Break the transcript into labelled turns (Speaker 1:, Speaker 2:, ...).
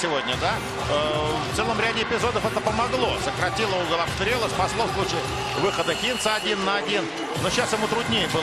Speaker 1: сегодня, да? Э, в целом ряде эпизодов это помогло. Сократило угол обстрела, спасло в случае выхода Хинца один на один. Но сейчас ему труднее было.